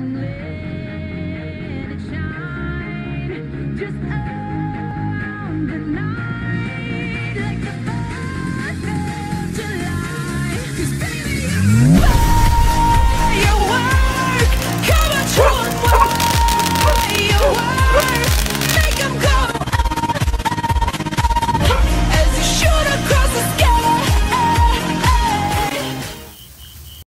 and let it shine. Just